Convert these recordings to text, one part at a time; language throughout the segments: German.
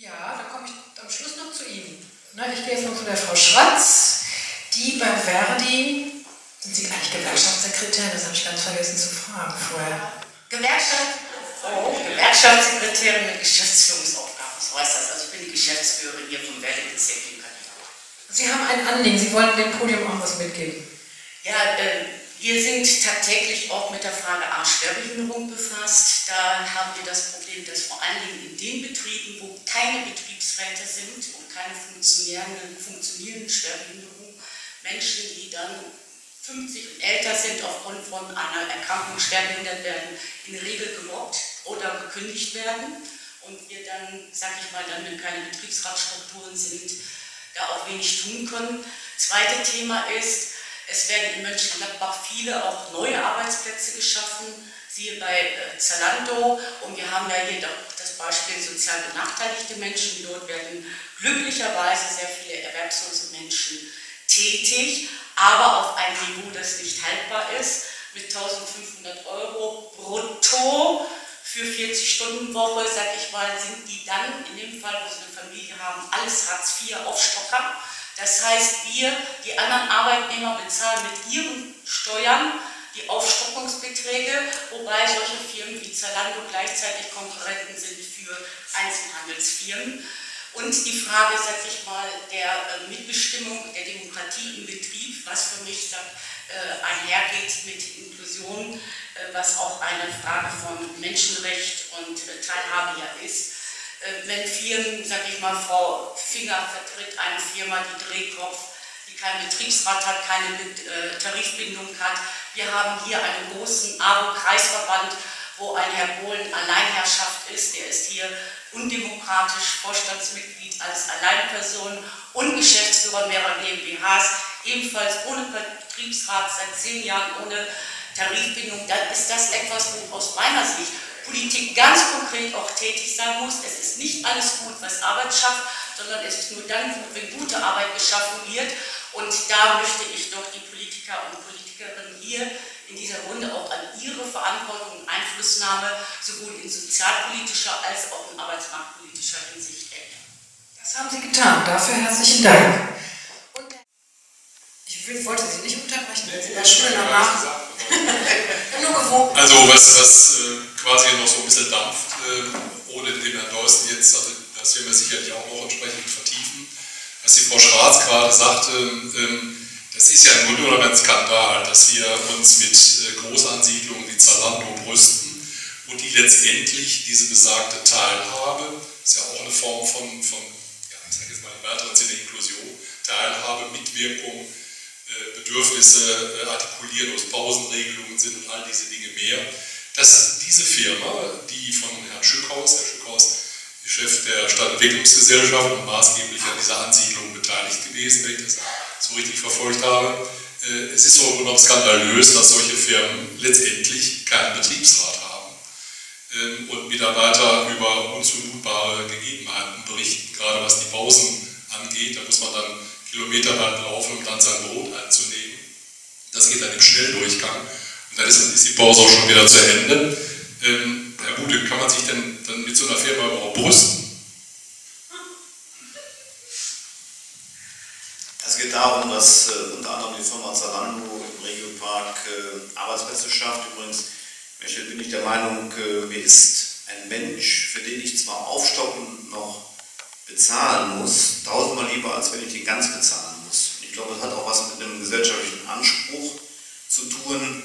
Ja, da komme ich am Schluss noch zu Ihnen. ich gehe jetzt noch zu der Frau Schratz, die bei Verdi, sind Sie eigentlich Gewerkschaftssekretärin? Das habe ich ganz vergessen zu fragen vorher. Gewerkschaft, oh, Gewerkschaftssekretärin mit Geschäftsführungsaufgaben, so heißt das. Also ich bin die Geschäftsführerin hier vom Verdi-Bezirk in Sie haben ein Anliegen, Sie wollen dem Podium auch was mitgeben. Ja, äh, wir sind tagtäglich auch mit der Frage A-Schwerbehinderung befasst. Da haben wir das Problem, dass vor allen Dingen in den Betrieben, wo keine Betriebsräte sind und keine funktionierenden, funktionierenden Schwerbehinderung, Menschen, die dann 50 und älter sind, aufgrund von einer Erkrankung schwerbehindert werden, in der Regel gemobbt oder gekündigt werden. Und wir dann, sag ich mal, dann, wenn keine Betriebsratsstrukturen sind, da auch wenig tun können. Zweite Thema ist, es werden in Mönchengladbach viele auch neue Arbeitsplätze geschaffen, siehe bei äh, Zalando. Und wir haben ja hier das Beispiel sozial benachteiligte Menschen. Dort werden glücklicherweise sehr viele erwerbslose Menschen tätig, aber auf einem Niveau, das nicht haltbar ist, mit 1500 Euro brutto für 40-Stunden-Woche, sag ich mal, sind die dann in dem Fall, wo sie eine Familie haben, alles Hartz IV Aufstocker. Das heißt, wir, die anderen Arbeitnehmer, bezahlen mit ihren Steuern die Aufstockungsbeträge, wobei solche Firmen wie Zalando gleichzeitig Konkurrenten sind für Einzelhandelsfirmen. Und die Frage, sag ich mal, der äh, Mitbestimmung, der Demokratie im Betrieb, was für mich sag, äh, einhergeht mit Inklusion, äh, was auch eine Frage von Menschenrecht und Teilhabe ja ist wenn Firmen, sag ich mal, Frau Finger vertritt eine Firma, die Drehkopf, die keinen Betriebsrat hat, keine äh, Tarifbindung hat. Wir haben hier einen großen AWO-Kreisverband, wo ein Herr Bohlen Alleinherrschaft ist. Der ist hier undemokratisch Vorstandsmitglied als Alleinperson und Geschäftsführer mehrerer GmbHs, ebenfalls ohne Betriebsrat, seit zehn Jahren ohne Tarifbindung. Dann ist das etwas, wo aus meiner Sicht Politik ganz konkret auch tätig sein muss. Es ist nicht alles gut, was Arbeit schafft, sondern es ist nur dann gut, wenn gute Arbeit geschaffen wird. Und da möchte ich doch die Politiker und Politikerinnen hier in dieser Runde auch an ihre Verantwortung und Einflussnahme sowohl in sozialpolitischer als auch in arbeitsmarktpolitischer Hinsicht erinnern. Das haben Sie getan. Dafür herzlichen Dank. Und ich wollte Sie nicht unterbrechen, wenn Sie da schön danach. also was, was äh, quasi noch so ein bisschen dampft, äh, ohne den Herrn Deussen jetzt, also das werden wir sicherlich auch noch entsprechend vertiefen. Was die Frau Schwarz gerade sagte, ähm, das ist ja im Grunde genommen ein Skandal, dass wir uns mit äh, Großansiedlungen wie Zalando brüsten und die letztendlich diese besagte Teilhabe, ist ja auch eine Form von, von ja, ich sage jetzt mal im weiteren Sinne Inklusion, Teilhabe, Mitwirkung, äh, Bedürfnisse artikulieren, aus Pausenregelungen sind und all diese Dinge mehr dass diese Firma, die von Herrn Schückhaus, Herr Schückhaus, Chef der Stadtentwicklungsgesellschaft und maßgeblich an dieser Ansiedlung beteiligt gewesen, wenn ich das so richtig verfolgt habe, äh, es ist so noch skandalös, dass solche Firmen letztendlich keinen Betriebsrat haben ähm, und Mitarbeiter über unzumutbare Gegebenheiten berichten, gerade was die Pausen angeht. Da muss man dann kilometerweit laufen, um dann sein Brot einzunehmen. Das geht dann im Schnelldurchgang. Dann ist, die Pause auch schon wieder zu Ende. Ähm, Herr Bude, kann man sich denn dann mit so einer Firma überhaupt brüsten? Es geht darum, dass äh, unter anderem die Firma Zalando im Regiopark äh, Arbeitsplätze schafft. Übrigens bin ich der Meinung, äh, mir ist ein Mensch, für den ich zwar aufstocken noch bezahlen muss, tausendmal lieber, als wenn ich den ganz bezahlen muss. ich glaube, das hat auch was mit einem gesellschaftlichen Anspruch zu tun,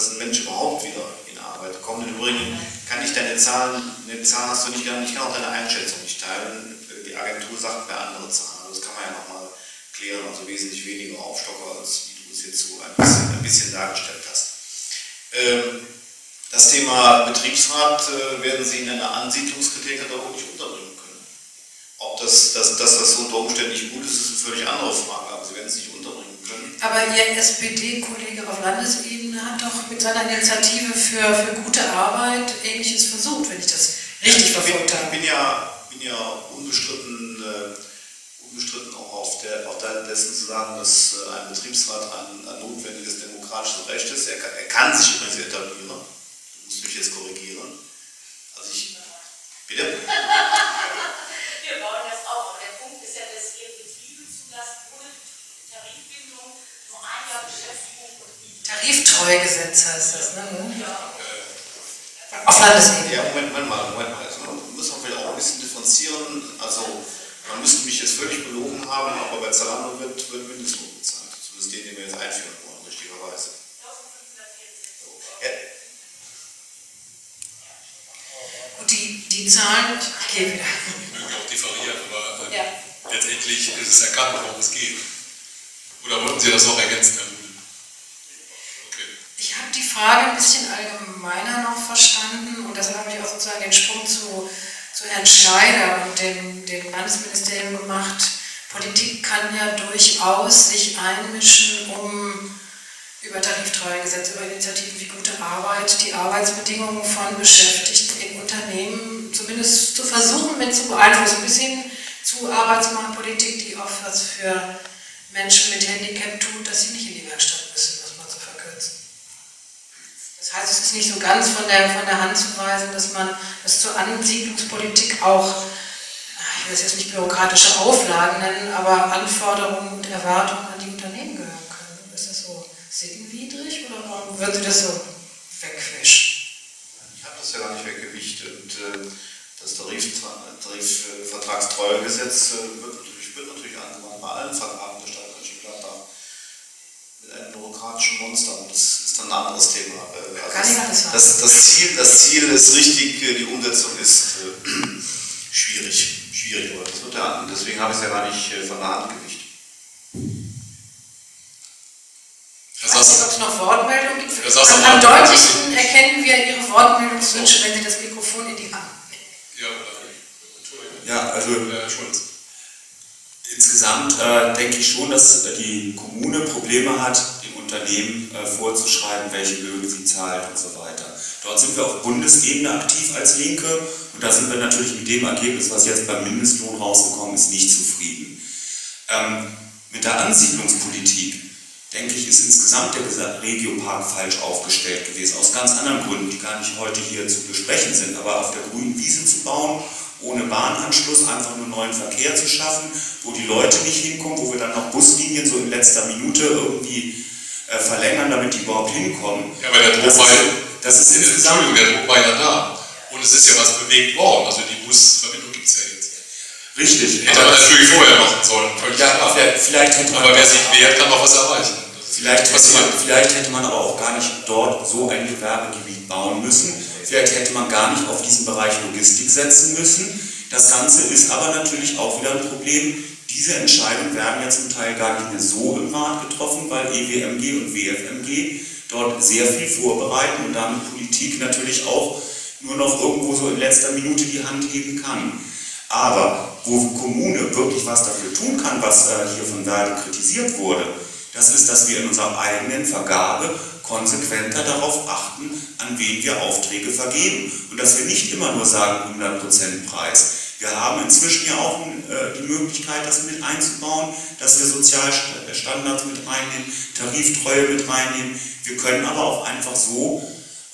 dass ein Mensch überhaupt wieder in Arbeit kommt. Im Übrigen kann ich deine Zahlen, eine Zahl hast du nicht genannt, ich kann auch deine Einschätzung nicht teilen. Die Agentur sagt mir andere Zahlen, also das kann man ja nochmal klären, also wesentlich weniger Aufstocker, als wie du es jetzt so ein bisschen, ein bisschen dargestellt hast. Ähm, das Thema Betriebsrat äh, werden Sie in einer Ansiedlungskriterienkatalog nicht unterbringen können. Ob das, das, dass das unter Umständen nicht gut ist, ist eine völlig andere Frage, aber Sie werden es nicht unterbringen. Aber Ihr SPD-Kollege auf Landesebene hat doch mit seiner Initiative für, für gute Arbeit Ähnliches versucht, wenn ich das richtig verfolgt habe. Ich bin ja, bin ja unbestritten, äh, unbestritten auch auf der, auf der dessen zu sagen, dass äh, ein Betriebsrat ein, ein, notwendiges demokratisches Recht ist. Er kann, er kann sich übrigens etablieren. Du musst mich jetzt korrigieren. Also ich. Bitte? Tariftreuegesetz heißt das, ne? Auf Landesebene. Ja, Moment, Moment mal, Moment mal. Also, müssen wir vielleicht auch ein bisschen differenzieren. Also, man müsste mich jetzt völlig belogen haben, aber bei Zalando wird, wird Mindestlohn bezahlt. Zumindest den, den wir jetzt einführen wollen, richtigerweise. Ja. Und die, die Zahlen, ich gehe wieder. Die mögen auch differieren, aber äh, Ja. letztendlich ist es erkannt, worum es geht. Oder wollten Sie das noch ergänzen, Herr Rüde? Okay. Ich habe die Frage ein bisschen allgemeiner noch verstanden und deshalb habe ich auch sozusagen den Sprung zu, zu Herrn Schneider und dem, dem Landesministerium gemacht. Politik kann ja durchaus sich einmischen, um über Tariftreuegesetze, über Initiativen wie gute Arbeit, die Arbeitsbedingungen von Beschäftigten in Unternehmen zumindest zu versuchen mit zu beeinflussen, bis hin zu Arbeitsmarktpolitik, die auch was für Menschen mit Handicap tut, dass sie nicht in die Werkstatt müssen, das mal zu verkürzen. Das heißt, es ist nicht so ganz von der, von der Hand zu weisen, dass man das zur Ansiedlungspolitik auch, ich will es jetzt nicht bürokratische Auflagen nennen, aber Anforderungen und Erwartungen an die Unternehmen gehören können. Ist das so sittenwidrig oder warum würden Sie das so wegwischen? Ich habe das ja gar nicht weggewicht und äh, das Tarifvertragstreuegesetz äh, wird natürlich, wird natürlich angewandt bei allen Vertragen der Stadt Mönchengladbach mit einem bürokratischen Monster und das ist ein anderes Thema. Äh, Gar nicht sagen. das, das, Ziel, das Ziel ist richtig, äh, die Umsetzung ist äh, schwierig, schwierig, aber das wird ja, deswegen habe ich es ja gar nicht äh, von der Hand gewicht. Herr Ich weiß nicht, ob es noch Wortmeldungen gibt. Am, am deutlichsten erkennen wir Ihre Wortmeldungswünsche, wenn Sie das Mikrofon in die Hand nehmen. ja, Ja, also Herr Schulz. insgesamt äh, denke ich schon, dass äh, die Kommune Probleme hat, Unternehmen äh, vorzuschreiben, welche Löhne sie zahlt und so weiter. Dort sind wir auf Bundesebene aktiv als Linke und da sind wir natürlich mit dem Ergebnis, was jetzt beim Mindestlohn rausgekommen ist, nicht zufrieden. Ähm, mit der Ansiedlungspolitik, denke ich, ist insgesamt der Regiopark falsch aufgestellt gewesen. Aus ganz anderen Gründen, die gar nicht heute hier zu besprechen sind. Aber auf der grünen Wiese zu bauen, ohne Bahnanschluss, einfach nur neuen Verkehr zu schaffen, wo die Leute nicht hinkommen, wo wir dann noch Buslinien so in letzter Minute irgendwie äh, verlängern, damit die überhaupt hinkommen. Ja, aber der Druck das, war ist, das ist insgesamt Entschuldigung, der Druck war ja da. Und es ist ja was bewegt worden. Also die Busverbindung gibt es ja jetzt. richtig. Hätte man natürlich vorher machen sollen. Ja, vielleicht, hätte man Aber wer sich wehrt, kann noch was erreichen. Vielleicht hätte, man, vielleicht hätte man aber auch gar nicht dort so ein Gewerbegebiet bauen müssen. Vielleicht hätte man gar nicht auf diesen Bereich Logistik setzen müssen. Das Ganze ist aber natürlich auch wieder ein Problem. Diese Entscheidungen werden ja zum Teil gar nicht mehr so im Rat getroffen, weil EWMG und WFMG dort sehr viel vorbereiten und damit Politik natürlich auch nur noch irgendwo so in letzter Minute die Hand heben kann. Aber wo Kommune wirklich was dafür tun kann, was äh, hier von Verdi kritisiert wurde, das ist, dass wir in unserer eigenen Vergabe konsequenter darauf achten, an wen wir Aufträge vergeben. Und dass wir nicht immer nur sagen 100% Preis. Wir haben inzwischen ja auch äh, die Möglichkeit, das mit einzubauen, dass wir Sozialstandards mit reinnehmen, Tariftreue mit reinnehmen. Wir können aber auch einfach so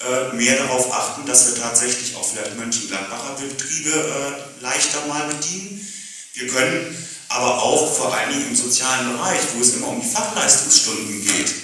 äh, mehr darauf achten, dass wir tatsächlich auch vielleicht Mönchengladbacher Betriebe äh, leichter mal bedienen. Wir können aber auch vor allen Dingen im sozialen Bereich, wo es immer um die Fachleistungsstunden geht,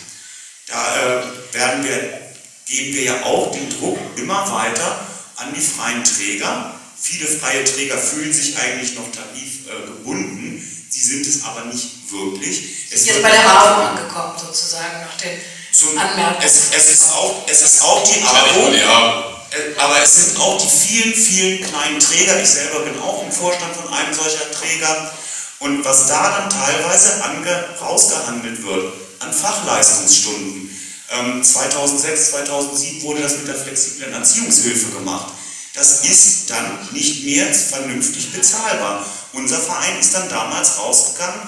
da werden wir, geben wir ja auch den Druck immer weiter an die freien Träger. Viele freie Träger fühlen sich eigentlich noch tarifgebunden, sie sind es aber nicht wirklich. Es Ist jetzt bei der AWO angekommen, sozusagen, nach den zum, Anmerkungen. es, es, ist auch, es ist auch die Ja, AWO, haben. äh, aber es sind auch die vielen, vielen kleinen Träger. Ich selber bin auch im Vorstand von einem solcher Träger. Und was da dann teilweise ange, rausgehandelt wird an Fachleistungsstunden. Ähm, 2006, 2007 wurde das mit der flexiblen Erziehungshilfe gemacht. Das ist dann nicht mehr vernünftig bezahlbar. Unser Verein ist dann damals rausgegangen,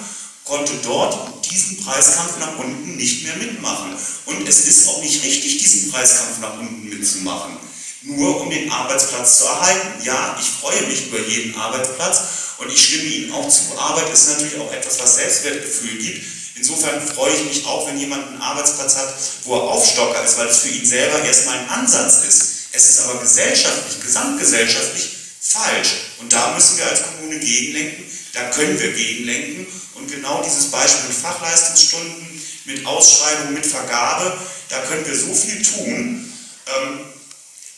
konnte dort diesen Preiskampf nach unten nicht mehr mitmachen. Und es ist auch nicht richtig, diesen Preiskampf nach unten mitzumachen. Nur um den Arbeitsplatz zu erhalten. Ja, ich freue mich über jeden Arbeitsplatz und ich stimme Ihnen auch zu. Arbeit ist natürlich auch etwas, was Selbstwertgefühl gibt. Insofern freue ich mich auch, wenn jemand einen Arbeitsplatz hat, wo er Aufstocker ist, weil es für ihn selber erstmal ein Ansatz ist. Es ist aber gesellschaftlich, gesamtgesellschaftlich falsch. Und da müssen wir als Kommune gegenlenken. Da können wir gegenlenken. Und genau dieses Beispiel mit Fachleistungsstunden, mit Ausschreibung, mit Vergabe. Da können wir so viel tun. Ähm,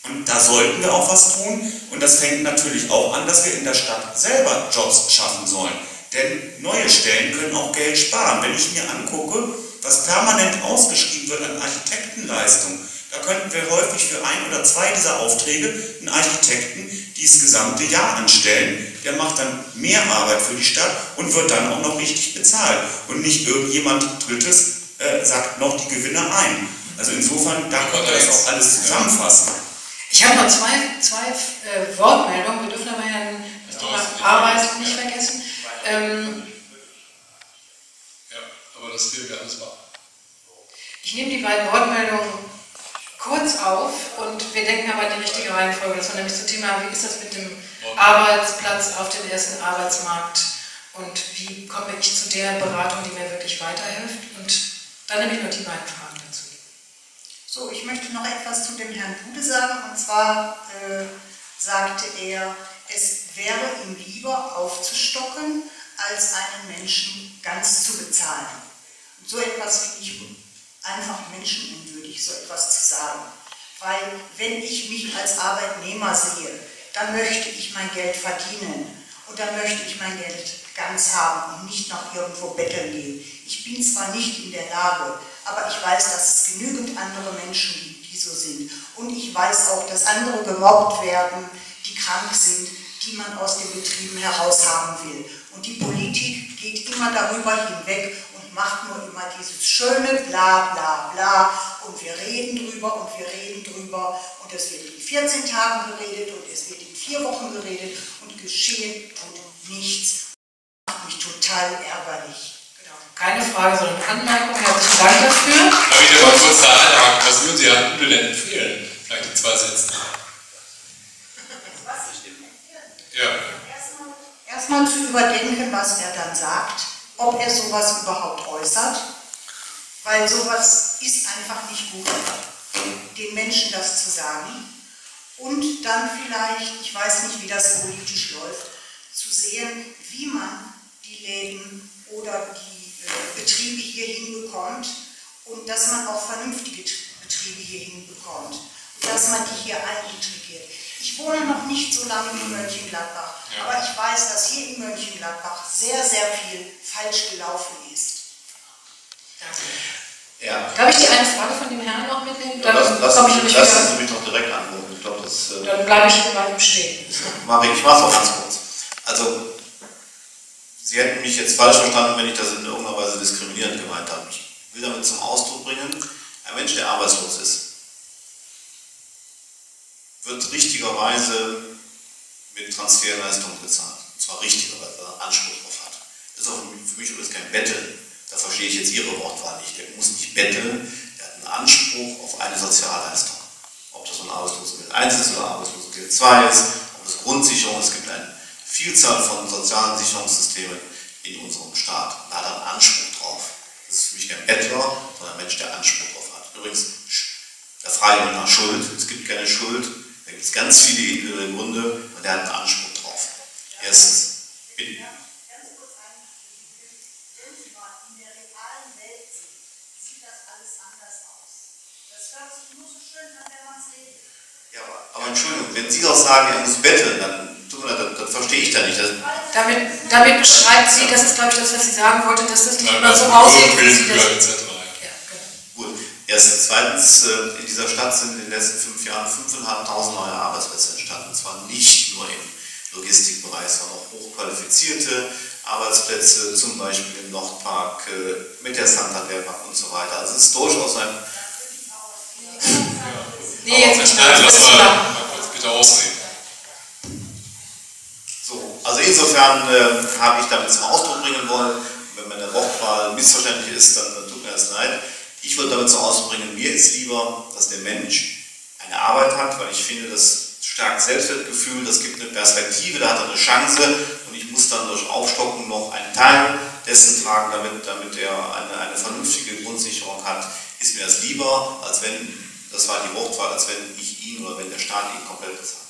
und da sollten wir auch was tun. Und das fängt natürlich auch an, dass wir in der Stadt selber Jobs schaffen sollen. Denn neue Stellen können auch Geld sparen. Wenn ich mir angucke, was permanent ausgeschrieben wird an Architektenleistung, da könnten wir häufig für ein oder zwei dieser Aufträge einen Architekten dieses gesamte Jahr anstellen. Der macht dann mehr Arbeit für die Stadt und wird dann auch noch richtig bezahlt. Und nicht irgendjemand Drittes äh, sagt noch die Gewinne ein. Also insofern, da können wir das auch alles zusammenfassen. Ich habe noch zwei, zwei äh, Wortmeldungen. Wir dürfen aber Herrn das Thema Arbeit nicht vergessen. Ähm, ja, aber das will wir alles machen. Ich nehme die beiden Wortmeldungen kurz auf und wir denken aber an die richtige Reihenfolge. Das war nämlich zum Thema, wie ist das mit dem Arbeitsplatz auf dem ersten Arbeitsmarkt und wie komme ich zu der Beratung, die mir wirklich weiterhilft. Und dann nehme ich noch die beiden Fragen dazu. So, ich möchte noch etwas zu dem Herrn Bude sagen. Und zwar äh, sagte er, es wäre ihm lieber aufzustocken, als einen Menschen ganz zu bezahlen. Und so etwas finde ich einfach menschenunwürdig, so etwas zu sagen. Weil wenn ich mich als Arbeitnehmer sehe, dann möchte ich mein Geld verdienen und dann möchte ich mein Geld ganz haben und nicht noch irgendwo betteln gehen. Ich bin zwar nicht in der Lage, aber ich weiß, dass es genügend andere Menschen gibt, die so sind. Und ich weiß auch, dass andere gemobbt werden, die krank sind, die man aus den Betrieben heraus haben will. Und die Politik geht immer darüber hinweg macht nur immer dieses schöne bla bla bla und wir reden drüber und wir reden drüber und es wird in 14 Tagen geredet und es wird in vier Wochen geredet und geschehen und nichts. Macht mich total ärgerlich. Genau. Keine Frage, sondern Anmerkung. Herzlichen Dank dafür. Darf ich dir mal kurz da einhaken? Was würden Sie Herrn Ude denn empfehlen? Vielleicht in zwei Sätzen. Ja. Erstmal zu überdenken, was er dann sagt ob er sowas überhaupt äußert, weil sowas ist einfach nicht gut, den Menschen das zu sagen. Und dann vielleicht, ich weiß nicht, wie das politisch läuft, zu sehen, wie man die Läden oder die äh, Betriebe hier hinbekommt und dass man auch vernünftige Betriebe hier hinbekommt und dass man die hier einintegriert. Ich wohne noch nicht so lange in Mönchengladbach, ja. aber ich weiß, dass hier in Mönchengladbach sehr, sehr viel falsch gelaufen ist. Danke. Ja. Darf ich die eine Frage von dem Herrn noch mitnehmen? Dann lass, lass, ich lassen Sie mich doch direkt antworten. Ich glaube, das, äh, Dann bleibe ich hier bei dem stehen. Ich, ich mache es auch ganz kurz. Also, Sie hätten mich jetzt falsch verstanden, wenn ich das in irgendeiner Weise diskriminierend gemeint habe. Ich will damit zum Ausdruck bringen, ein Mensch, der arbeitslos ist, wird richtigerweise mit Transferleistungen bezahlt. Und zwar richtigerweise, weil er Anspruch darauf hat. Das ist auch für mich übrigens kein Betteln. Da verstehe ich jetzt Ihre Wortwahl nicht. Der muss nicht betteln, der hat einen Anspruch auf eine Sozialleistung. Ob das nun Arbeitslosengeld 1 ist oder Arbeitslosengeld 2 ist, ob es Grundsicherung ist, es gibt eine Vielzahl von sozialen Sicherungssystemen in unserem Staat. Da hat er einen Anspruch drauf. Das ist für mich kein Bettler, sondern ein Mensch, der Anspruch drauf hat. Übrigens, da frage ich nach Schuld. Es gibt keine Schuld, da gibt es ganz viele Gründe und der hat einen Anspruch drauf. Erstens, bin, Ja, aber Entschuldigung, wenn Sie doch sagen, er muss betteln, dann, das verstehe ich da nicht. Damit, damit beschreibt sie, das ist glaube ich das, was sie sagen wollte, dass das nicht immer so aussieht. Erstens. Zweitens, äh, in dieser Stadt sind in den letzten fünf Jahren 5.500 neue Arbeitsplätze entstanden. Und zwar nicht nur im Logistikbereich, sondern auch hochqualifizierte Arbeitsplätze, zum Beispiel im Nordpark, äh, mit der Santander Bank und so weiter. Also es ist durchaus ein. Nee, jetzt nicht mehr. Lass mal kurz bitte ausreden. So, also insofern äh, habe ich damit zum Ausdruck bringen wollen, wenn meine Wortwahl missverständlich ist, dann, dann tut mir das leid. Ich würde damit so ausbringen, mir ist lieber, dass der Mensch eine Arbeit hat, weil ich finde, das stärkt Selbstwertgefühl, das gibt eine Perspektive, da hat er eine Chance und ich muss dann durch Aufstocken noch einen Teil dessen tragen, damit, damit er eine, eine vernünftige Grundsicherung hat, ist mir das lieber, als wenn, das war die Wortwahl, als wenn ich ihn oder wenn der Staat ihn komplett bezahlt.